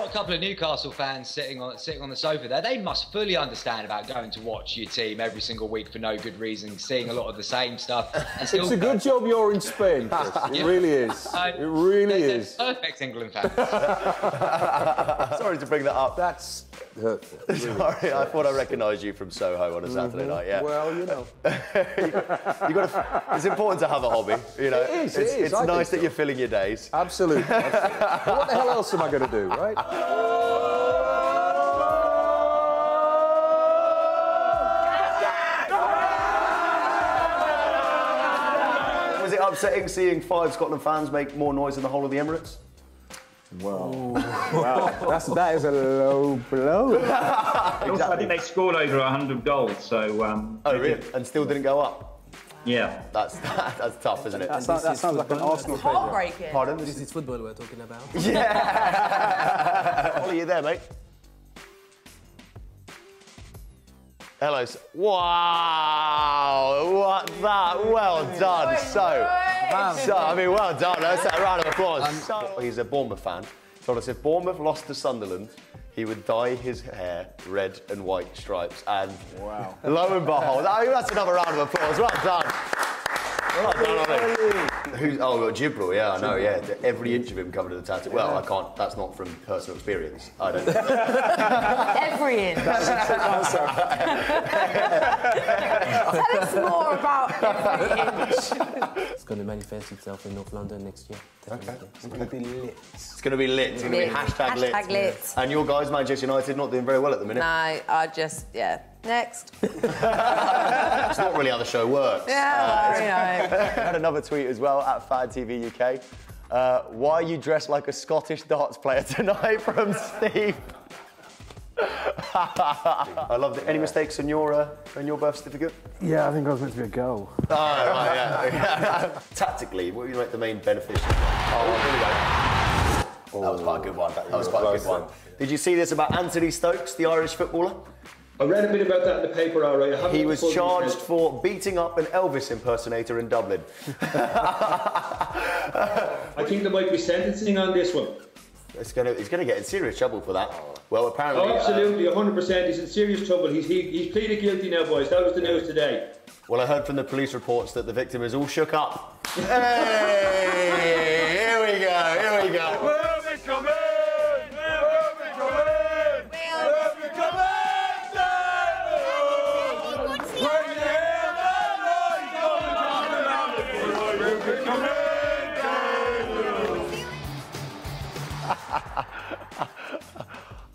got a couple of Newcastle fans sitting on sitting on the sofa there. They must fully understand about going to watch your team every single week for no good reason, seeing a lot of the same stuff. And still It's a good job you're in Spain, Chris. It really is. Uh, It really they're- they're is. Perfect England fans. Sorry to bring that up. That's really. Sorry, I thought I recognised you from Soho on a mm-hmm. Saturday night. Yeah, Well, you know. you got. to It's important to have a hobby. You know, It is, it it's, it's I think nice that you're filling your days. Absolutely. absolutely. What the hell else am I going to do, right? Was it upsetting seeing five Scotland fans make more noise than the whole of the Emirates? Wow. wow. That's, that is a low blow. Also, I think they scored over 100 goals, so um, Oh, really? And still didn't go up. yeah. That's that's tough, isn't it? That, sounds- that sounds like an Arsenal failure. Heartbreaking. Pardon? This is football we're talking about. Yeah. Ollie, you there, mate? Hello. Wow! What that? Well done. So, so I mean, well done. Let's have a round of applause. Um, so, he's a Bournemouth fan. Told us if Bournemouth lost to Sunderland, he would dye his hair red and white stripes. And Wow. lo and behold, I mean, that's another round of applause. Well done. Well. Who's, oh, well, Gibril, yeah, I know, yeah. Every inch of him covered in the tattoo. Well, I can't, that's not from personal experience. I don't Every inch. Tell us more about every inch. It's going to manifest itself in North London next year. Definitely. It's going to be lit. It's going to be lit. It's going to be Lit. hashtag, Hashtag lit. And your guys, Manchester United, not doing very well at the minute. No, I just, yeah. Next. It's not really how the show works. Yeah, well, you know. I had another tweet as well at Fan TV UK. Uh, why are you dressed like a Scottish darts player tonight from Steve? I love it. Any mistakes on your uh, on your birth certificate? Yeah, I think I was meant to be a girl. Oh, right, yeah. Tactically, what would you like the main beneficiary? Oh, here we go. That was quite a good one. That was quite a good one. Did you see this about Anthony Stokes, the Irish footballer? I read a bit about that in the paper, all right. He was charged for beating up an Elvis impersonator in Dublin. I think there might be sentencing on this one. It's gonna, he's going to get in serious trouble for that. Well, apparently. Oh, uh, absolutely, 100%. He's in serious trouble. He's, he, he's pleaded guilty now, boys. That was the news today. well, I heard from the police reports that the victim is all shook up. hey,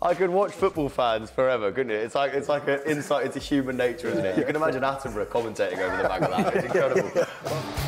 I could watch football fans forever, couldn't it? It's like it's like an insight into human nature, isn't it? You can imagine Attenborough commentating over the back of that. It's incredible.